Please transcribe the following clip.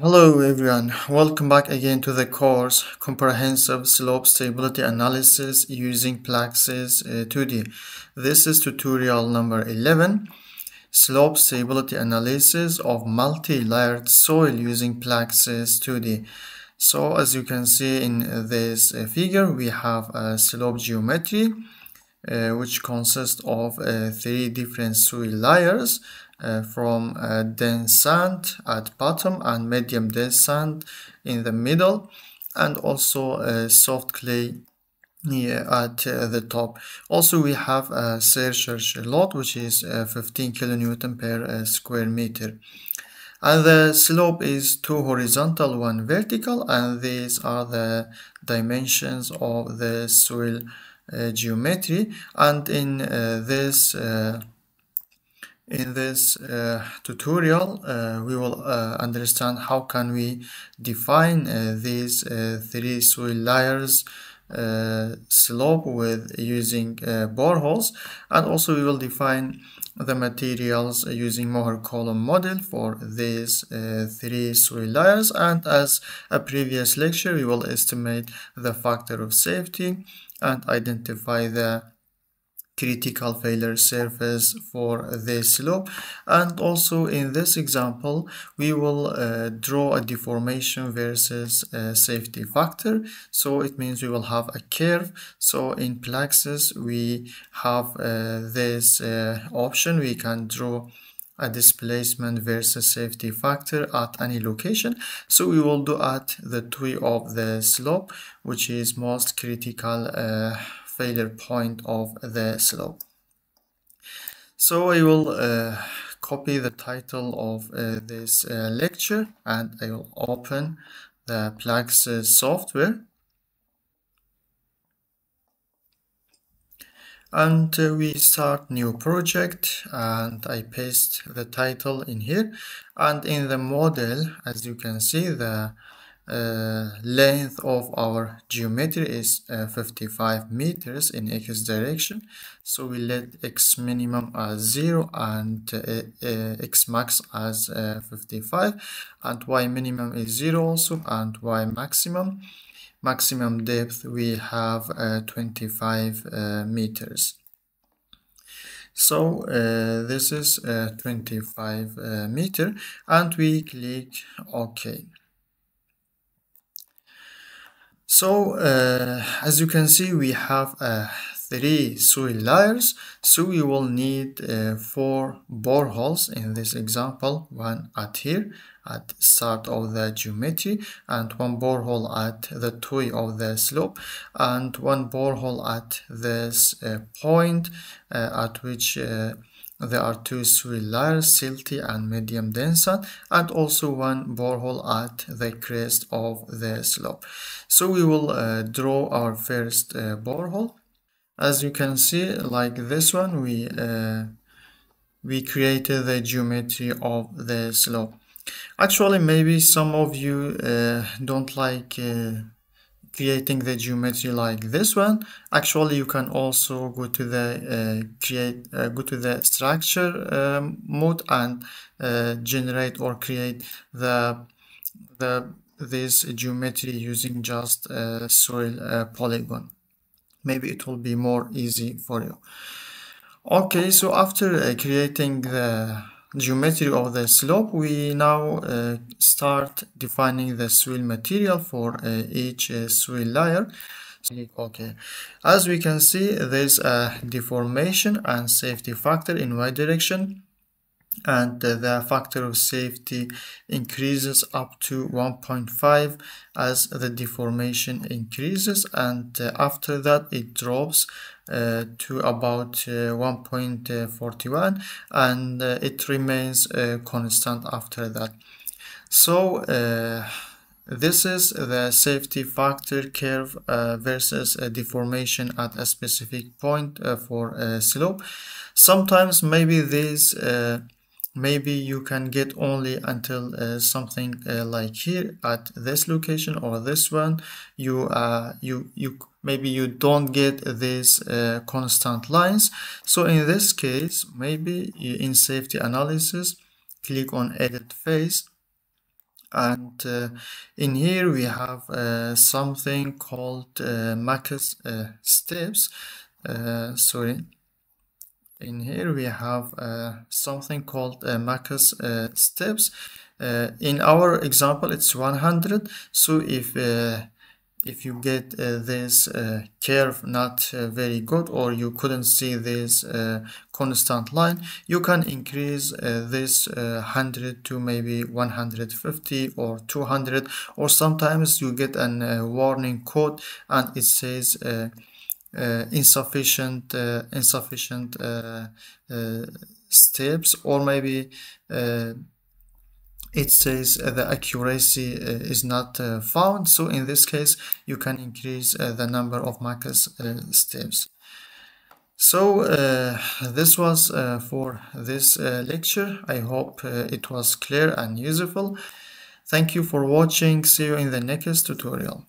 Hello everyone, welcome back again to the course Comprehensive Slope Stability Analysis using Plaxis uh, 2D. This is tutorial number 11, Slope Stability Analysis of Multi-Layered Soil using Plaxis 2D. So as you can see in this uh, figure, we have a slope geometry uh, which consists of uh, three different soil layers uh, from uh, dense sand at bottom and medium dense sand in the middle and also uh, soft clay here at uh, the top. Also we have a surcharge load which is uh, 15 kilonewton per uh, square meter. And the slope is two horizontal, one vertical, and these are the dimensions of the soil geometry. And in this in this uh, tutorial, uh, we will uh, understand how can we define uh, these uh, three soil layers uh, slope with using boreholes. And also we will define the materials using Mohr Coulomb model for these three soil layers. And as a previous lecture we will estimate the factor of safety and identify the critical failure surface for this slope. And also in this example we will uh, draw a deformation versus a safety factor. So it means we will have a curve. So in Plaxis we have uh, this uh, option. We can draw a displacement versus safety factor at any location. So we will do at the tree of the slope which is most critical uh, failure point of the slope. So I will uh, copy the title of uh, this uh, lecture and I will open the Plaxis software. and uh, we start new project and I paste the title in here and in the model as you can see the uh, length of our geometry is uh, 55 meters in x direction. So we let x minimum as 0 and uh, uh x max as uh, 55 and y minimum is 0 also and y maximum. Maximum depth we have 25 meters. So uh, this is uh, 25 uh, meter. And we click OK so uh, as you can see we have uh, three soil layers so we will need uh, four boreholes in this example one at here at start of the geometry and one borehole at the toe of the slope and one borehole at this uh, point uh, at which uh, there are two soil layers, silty and medium dense and also one borehole at the crest of the slope. So we will uh, draw our first uh, borehole. As you can see, like this one, we uh, we created the geometry of the slope. Actually, maybe some of you uh, don't like uh, creating the geometry like this one actually you can also go to the uh, create uh, go to the structure um, mode and uh, generate or create the the this geometry using just a soil uh, polygon. Maybe it will be more easy for you. Okay so after uh, creating the geometry of the slope we now uh, start defining the soil material for uh, each uh, layer. Okay. As we can see there's a deformation and safety factor in y direction and the factor of safety increases up to 1.5 as the deformation increases and uh, after that it drops uh, to about uh, 1.41 and uh, it remains uh, constant after that. So uh, this is the safety factor curve versus deformation at a specific point for a slope. Sometimes maybe these maybe you can get only until uh, something uh, like here at this location or this one. You uh you you maybe you don't get these uh, constant lines. So in this case maybe in safety analysis click on edit phase. And uh, in here we have uh, something called uh, steps. Sorry in here we have uh, something called uh, Max steps. In our example it's 100 so if if you get uh, this uh, curve not uh, very good or you couldn't see this uh, constant line you can increase uh, this 100 uh, to maybe 150 or 200 or sometimes you get a warning code and it says insufficient insufficient steps or maybe it says uh, the accuracy uh, is not uh, found so in this case you can increase the number of Max steps so uh, this was uh, for this uh, lecture. I hope it was clear and useful. Thank you for watching. See you in the next tutorial.